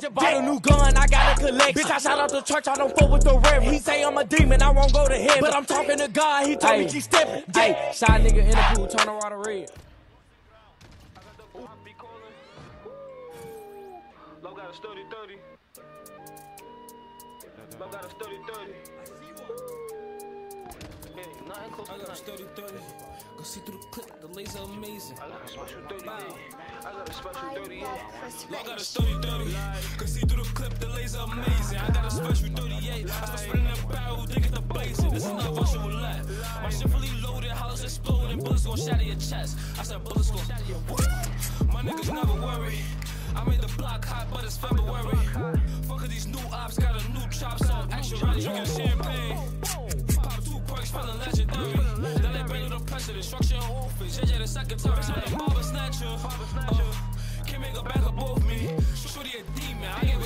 just bought a new gun, I got a collection. Bitch, I shout out the church, I don't fuck with the reverend. He say I'm a demon, I won't go to heaven. But I'm talking to God, he told me keep stepping. Hey, shy nigga in the pool, turn around the red. Low got a sturdy 30. Low got a sturdy 30. Hey, nothing close I got a nothing. sturdy 30. Go see through the clip, the laser amazing. I got a special 38. I got a special 38. I got a sturdy 30. Laser amazing. I got a special 38. I start spinning the barrel, they get the blazing. This is not virtual roulette. My shit fully loaded, house exploding, bullets gon' shatter your chest. I said bullets gon' shatter your what? My niggas never worry. I made the block hot, but it's February. Fuck these new ops, got a new chop song. Action ready, drinking champagne. Pop two perks, feeling legendary. Then they bring the president, structure and office. JJ the secretary, I'm the barber snatcher. Uh, can't make a back of both me. Shorty a demon, I gave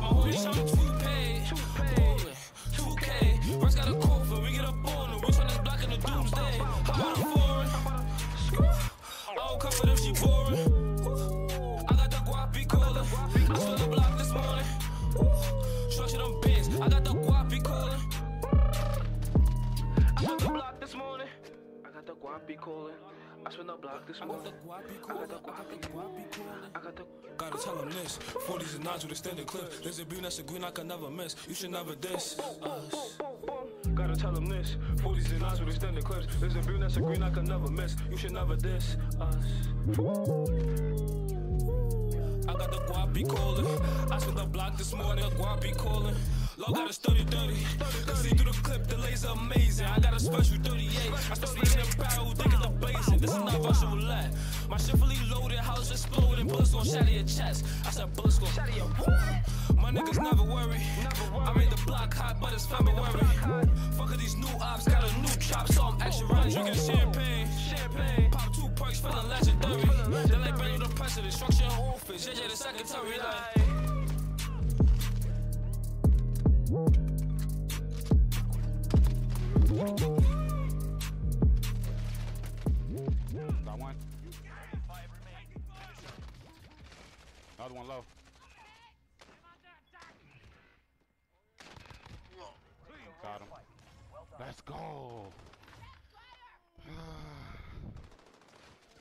match my shit, I'm two paid. Two K, first got a call for we get up on her. We tryna block in the doomsday. The foreign. I don't come for them, she boring. I got the guapi calling. I saw the block this morning. Structure them bins. I got the guapi calling. I spent the block this morning. I got the guapi calling. I spent the block this morning. I got the guapi. I got the. Gotta tell him this 40s and 9s with extended clip There's a beam that's a green I can never miss You should never diss us Gotta tell them this. 40s and 9s with extended clips. There's a beam that's a green I can never miss. You should never diss us. I got the guapi calling I spent the block this morning The guapi calling Low got a sturdy 30 Can see through the clip The laser amazing. I got a special 38 I start spinning the barrel get the blazing This is not virtual roulette My shit fully loaded House exploding. Bullets gon' shatter your chest. I said bullets gon' shatter your what? My niggas never worry. I made the block hot But it's February Fuck these new ops Got a new chop So I'm extra run Drinking champagne. Champagne Pop two perks Feeling legendary. Then they bring you the president. Structure office. JJ the secretary like Got one. Another one low. Got him. Let's go.